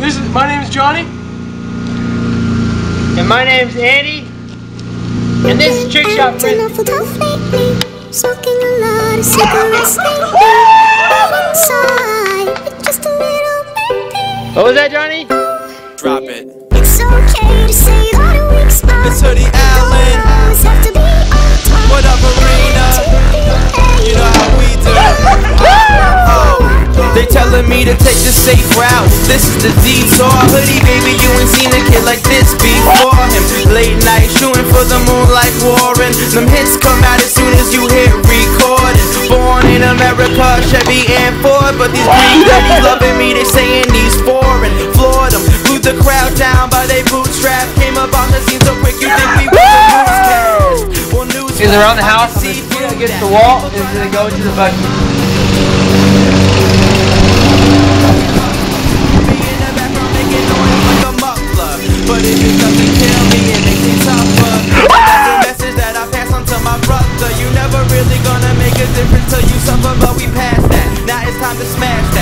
This is my name is Johnny. And my name's Andy. And this is Trick Shot Frisbee. Smoking a lot of cigarettes lately. Inside, just a little baby. What was that, Johnny? Drop it. It's okay to say telling me to take the safe route. This is the detour. Hoodie, baby, you ain't seen a kid like this before him. Late night shooting for the moon like Warren. Them hits come out as soon as you hit recording. Born in America, Chevy and Ford. But these green daddies loving me, they saying he's foreign. Floored them, glued the crowd down by they bootstrap. Came up on the scene so quick, you think we was a newscast. Well, news Is around the house, I and the see feet through against the wall, and then they go into the buggy. Me, it makes me tougher. That's the message that I pass on to my brother. You never really gonna make a difference till you suffer, but we passed that. Now it's time to smash that